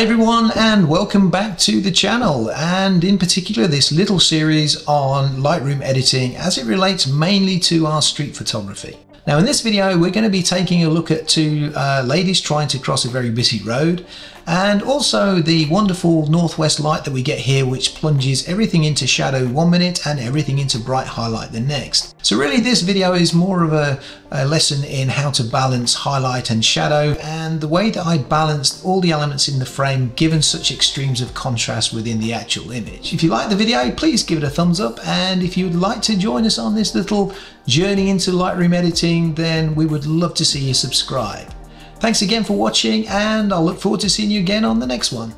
Hi everyone and welcome back to the channel and in particular this little series on Lightroom editing as it relates mainly to our street photography. Now in this video we're going to be taking a look at two uh, ladies trying to cross a very busy road and also the wonderful northwest light that we get here which plunges everything into shadow one minute and everything into bright highlight the next. So really this video is more of a, a lesson in how to balance highlight and shadow and the way that I balanced all the elements in the frame given such extremes of contrast within the actual image. If you like the video please give it a thumbs up and if you would like to join us on this little journey into Lightroom editing then we would love to see you subscribe. Thanks again for watching and I'll look forward to seeing you again on the next one.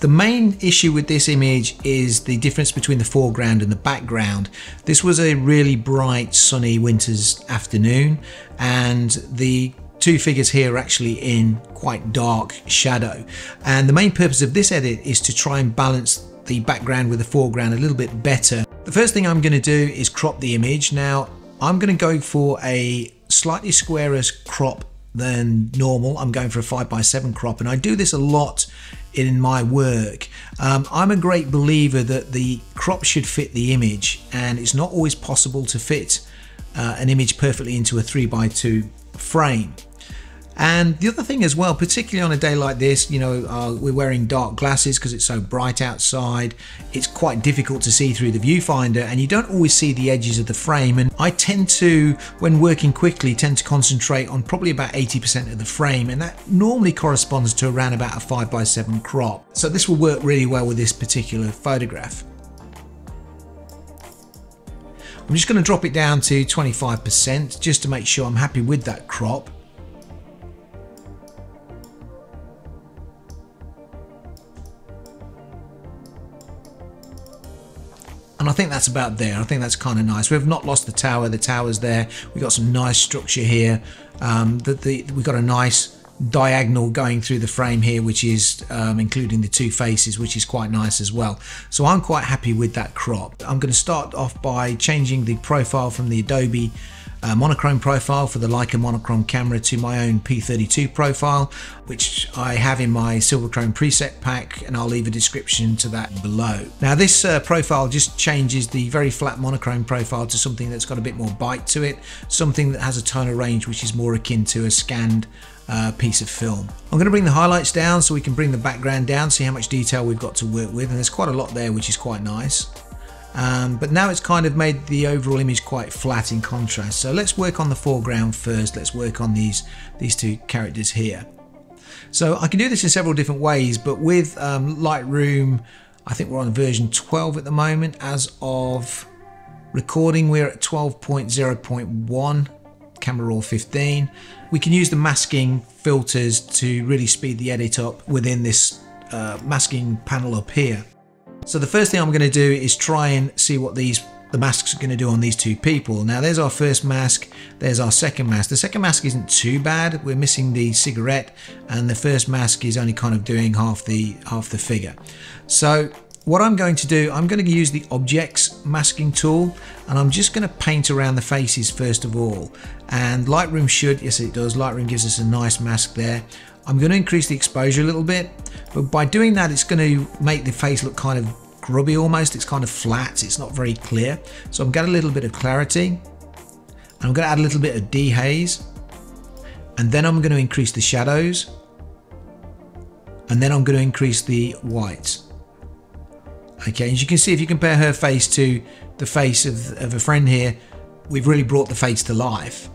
The main issue with this image is the difference between the foreground and the background. This was a really bright sunny winter's afternoon and the two figures here are actually in quite dark shadow and the main purpose of this edit is to try and balance the background with the foreground a little bit better. The first thing I'm going to do is crop the image. Now I'm going to go for a slightly squarer crop than normal. I'm going for a 5x7 crop and I do this a lot in my work. Um, I'm a great believer that the crop should fit the image and it's not always possible to fit uh, an image perfectly into a 3x2 frame. And the other thing as well, particularly on a day like this, you know, uh, we're wearing dark glasses because it's so bright outside. It's quite difficult to see through the viewfinder and you don't always see the edges of the frame. And I tend to, when working quickly, tend to concentrate on probably about 80% of the frame. And that normally corresponds to around about a 5x7 crop. So this will work really well with this particular photograph. I'm just going to drop it down to 25% just to make sure I'm happy with that crop. And I think that's about there. I think that's kind of nice. We've not lost the tower. The tower's there. We've got some nice structure here. Um, the, the, we've got a nice diagonal going through the frame here, which is um, including the two faces, which is quite nice as well. So I'm quite happy with that crop. I'm going to start off by changing the profile from the Adobe uh, monochrome profile for the Leica monochrome camera to my own P32 profile, which I have in my SilverChrome preset pack, and I'll leave a description to that below. Now this uh, profile just changes the very flat monochrome profile to something that's got a bit more bite to it, something that has a tonal range which is more akin to a scanned uh, piece of film. I'm going to bring the highlights down so we can bring the background down, see how much detail we've got to work with, and there's quite a lot there which is quite nice. Um, but now it's kind of made the overall image quite flat in contrast. So let's work on the foreground first. Let's work on these, these two characters here. So I can do this in several different ways, but with um, Lightroom, I think we're on version 12 at the moment. As of recording, we're at 12.0.1, camera raw 15. We can use the masking filters to really speed the edit up within this uh, masking panel up here. So the first thing I'm going to do is try and see what these the masks are going to do on these two people. Now there's our first mask, there's our second mask. The second mask isn't too bad. We're missing the cigarette and the first mask is only kind of doing half the half the figure. So what I'm going to do, I'm going to use the objects masking tool and I'm just going to paint around the faces first of all. And Lightroom should, yes it does, Lightroom gives us a nice mask there. I'm going to increase the exposure a little bit, but by doing that, it's going to make the face look kind of grubby almost. It's kind of flat. It's not very clear. So I'm getting a little bit of clarity. I'm going to add a little bit of dehaze. And then I'm going to increase the shadows. And then I'm going to increase the whites. Okay, as you can see, if you compare her face to the face of, of a friend here, we've really brought the face to life.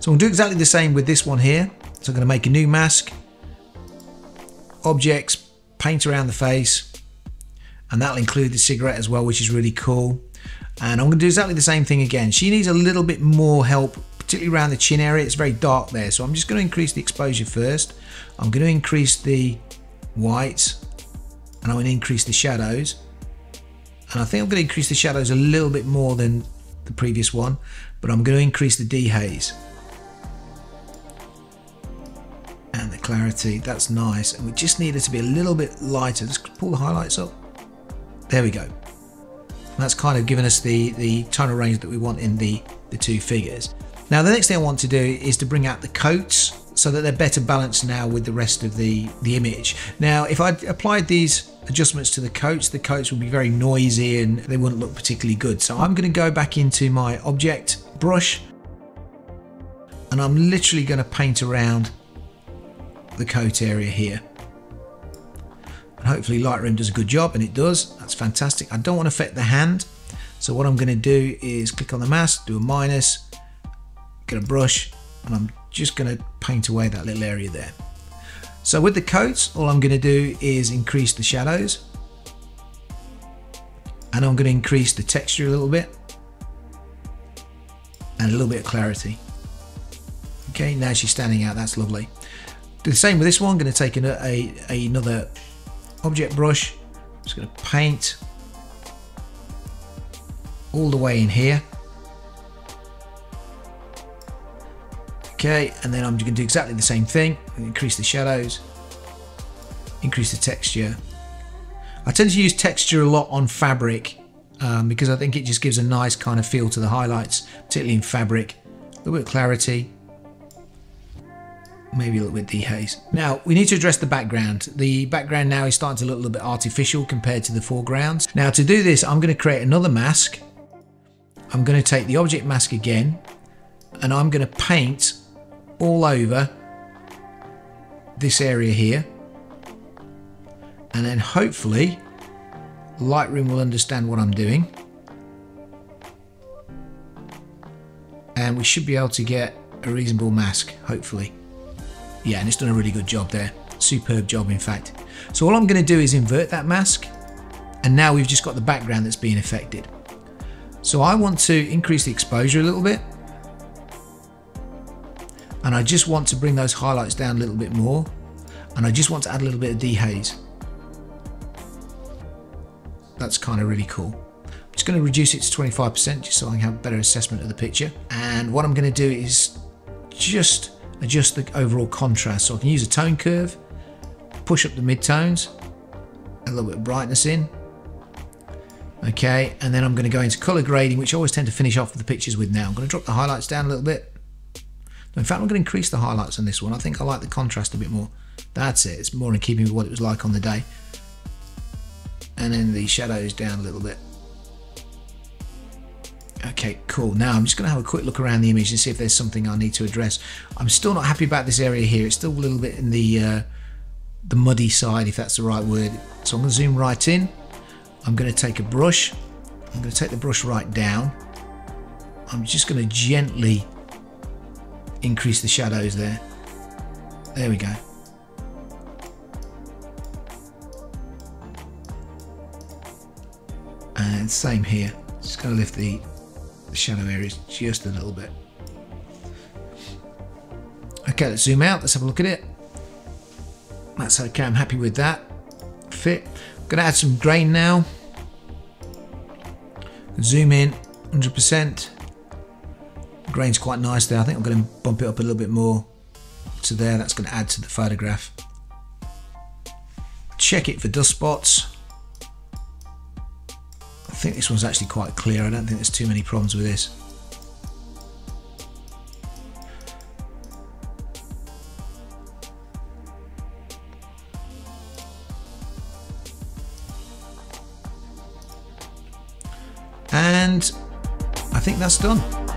So we'll do exactly the same with this one here. So I'm going to make a new mask, objects, paint around the face, and that'll include the cigarette as well, which is really cool. And I'm going to do exactly the same thing again. She needs a little bit more help, particularly around the chin area. It's very dark there, so I'm just going to increase the exposure first. I'm going to increase the whites, and I'm going to increase the shadows. And I think I'm going to increase the shadows a little bit more than the previous one, but I'm going to increase the dehaze. And the clarity, that's nice. And we just need it to be a little bit lighter. Let's pull the highlights up. There we go. That's kind of given us the, the tonal range that we want in the, the two figures. Now the next thing I want to do is to bring out the coats. so that they're better balanced now with the rest of the, the image. Now, if I applied these adjustments to the coats, the coats would be very noisy and they wouldn't look particularly good. So I'm going to go back into my object brush and I'm literally going to paint around the coat area here. And hopefully Lightroom does a good job and it does. That's fantastic. I don't want to affect the hand. So what I'm going to do is click on the mask, do a minus, get a brush, and I'm just going to paint away that little area there. So with the coats, all I'm going to do is increase the shadows. And I'm going to increase the texture a little bit. And a little bit of clarity. Okay, now she's standing out, that's lovely. Do the same with this one, I'm going to take a, a, another object brush. I'm just going to paint all the way in here. Okay, and then I'm going to do exactly the same thing. Increase the shadows, increase the texture. I tend to use texture a lot on fabric um, because I think it just gives a nice kind of feel to the highlights, particularly in fabric. A little bit of clarity, maybe a little bit dehaze. Now we need to address the background. The background now is starting to look a little bit artificial compared to the foregrounds. Now to do this, I'm going to create another mask. I'm going to take the object mask again and I'm going to paint all over this area here and then hopefully Lightroom will understand what I'm doing and we should be able to get a reasonable mask hopefully yeah and it's done a really good job there superb job in fact so all I'm going to do is invert that mask and now we've just got the background that's being affected so I want to increase the exposure a little bit and I just want to bring those highlights down a little bit more and I just want to add a little bit of dehaze. That's kind of really cool. I'm just going to reduce it to 25% just so I can have a better assessment of the picture and what I'm going to do is just adjust the overall contrast so I can use a tone curve, push up the midtones, a little bit of brightness in okay and then I'm going to go into color grading which I always tend to finish off the pictures with now I'm going to drop the highlights down a little bit in fact, I'm going to increase the highlights on this one. I think I like the contrast a bit more. That's it. It's more in keeping with what it was like on the day. And then the shadows down a little bit. Okay, cool. Now I'm just going to have a quick look around the image and see if there's something I need to address. I'm still not happy about this area here. It's still a little bit in the uh, the muddy side, if that's the right word. So I'm going to zoom right in. I'm going to take a brush. I'm going to take the brush right down. I'm just going to gently increase the shadows there. There we go. And same here. Just going to lift the, the shadow areas just a little bit. Okay, let's zoom out. Let's have a look at it. That's okay. I'm happy with that. Fit. I'm going to add some grain now. Zoom in 100% grain's quite nice there. I think I'm going to bump it up a little bit more to there. That's going to add to the photograph. Check it for dust spots. I think this one's actually quite clear. I don't think there's too many problems with this. And I think that's done.